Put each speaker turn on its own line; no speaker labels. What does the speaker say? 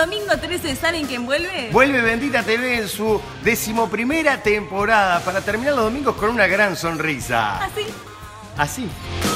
domingo 13, ¿saben quién vuelve?
Vuelve Bendita TV en su decimoprimera temporada para terminar los domingos con una gran sonrisa.
¿Ah, Así.
Así. ¿Ah,